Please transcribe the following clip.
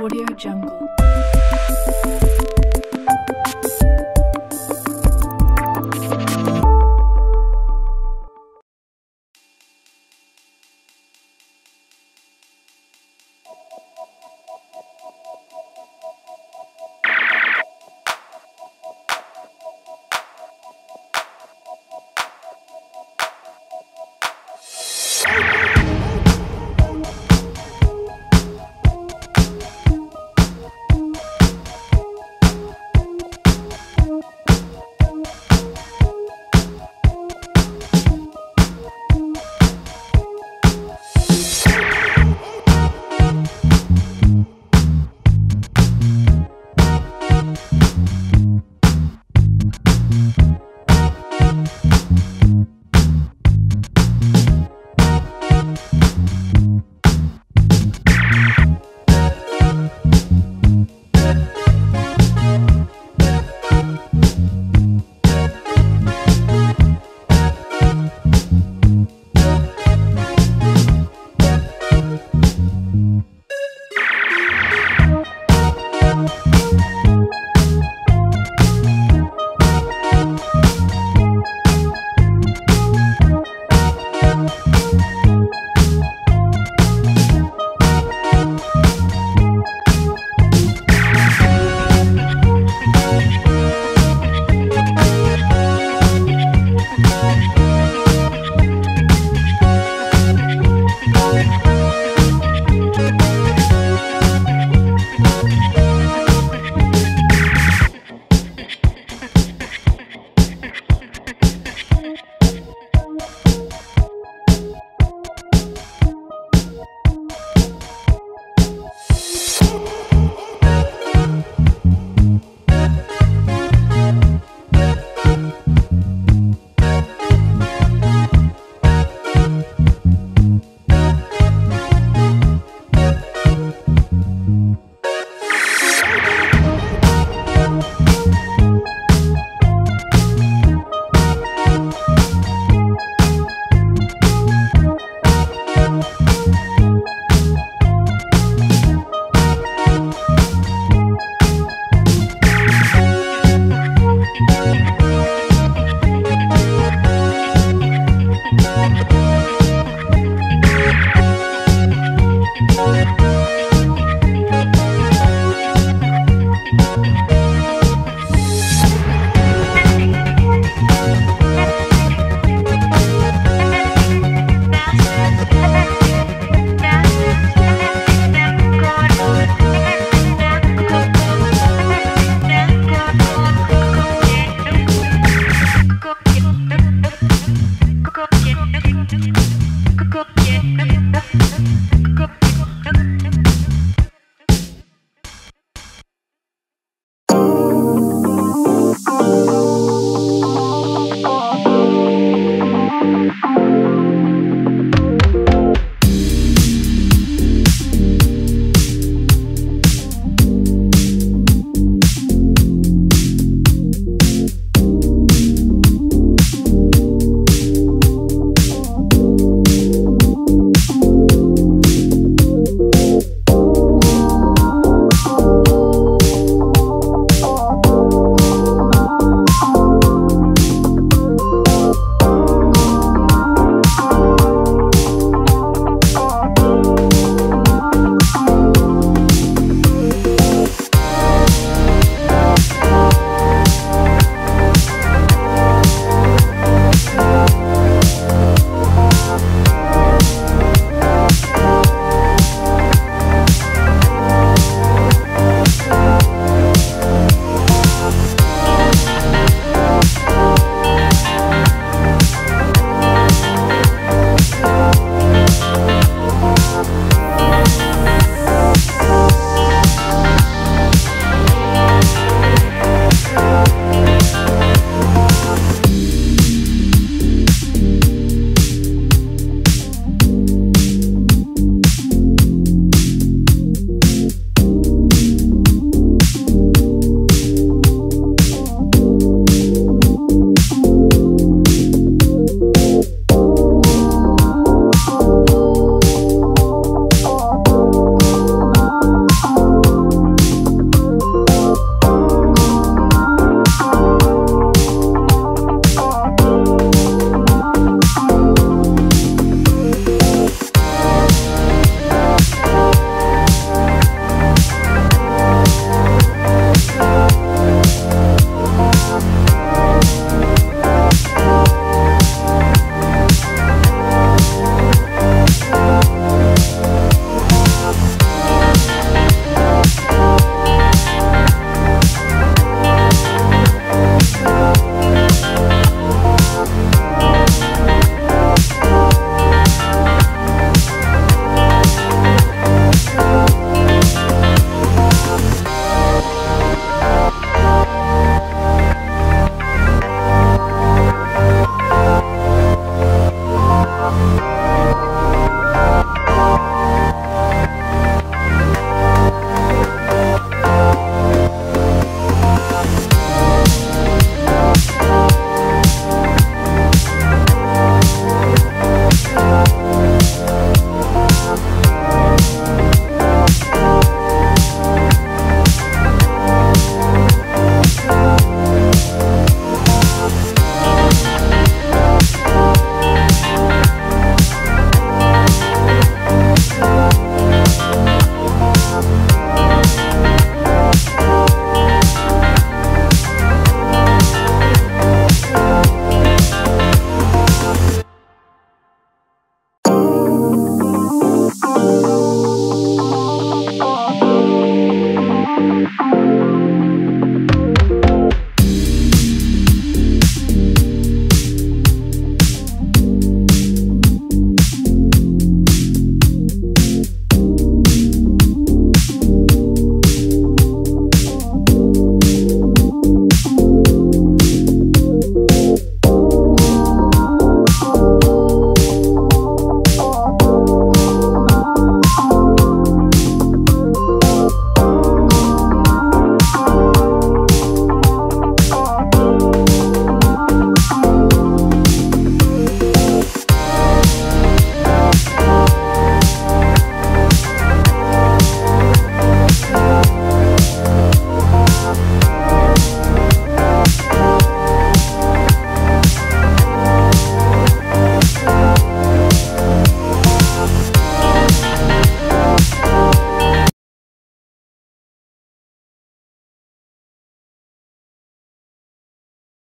Audio Jungle.